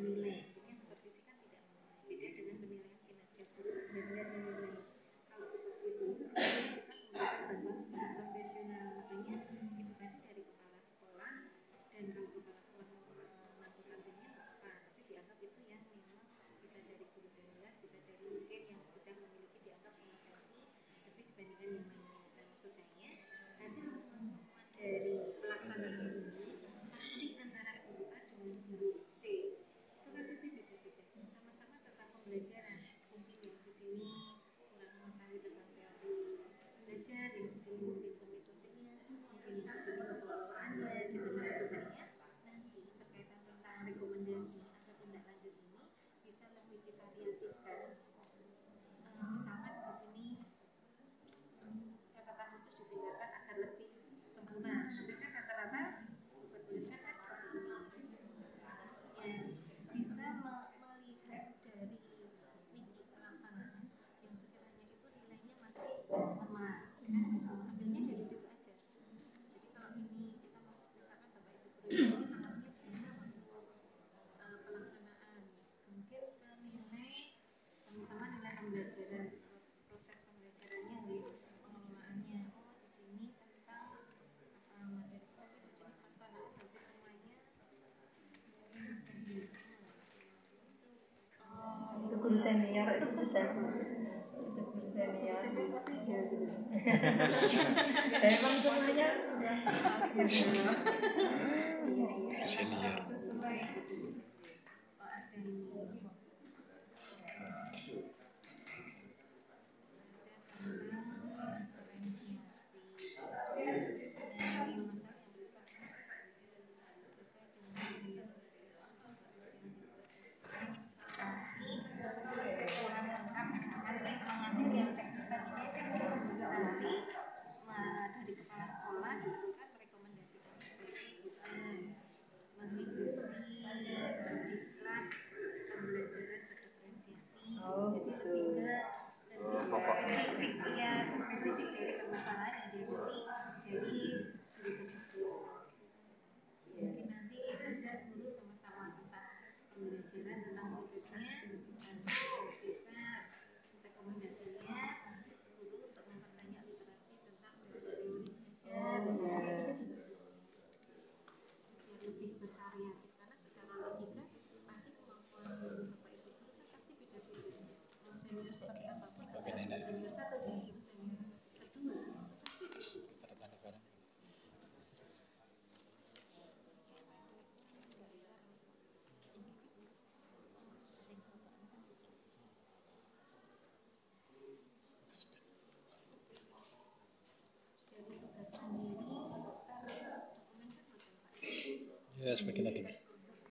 menilai. Seperti supervisi kan tidak menilai beda dengan penilaian kinerja guru benar-benar menilai kalau supervisi itu sebenarnya kita memberikan bantuan secara profesional. Makanya itu tadi dari kepala sekolah dan kalau kepala sekolah melakukan eh, timnya apa tapi dianggap itu yang memang bisa dari guru senior bisa dari mungkin yang sudah memiliki dianggap kompetensi lebih dibandingkan yang lainnya nah maksud saya Senhor. senior itu susah sebelum senior. Dan emang semuanya sudah senior. Iya, iya. Sesuai ada oh, jadi lebih ke iya, lebih spesifik ya spesifik dari permasalahan yang dihadapi dari lebih tersebut mungkin nanti ada guru sama-sama tentang pembelajaran tentang proses Oke, Nenek. Ya, sebagian tadi.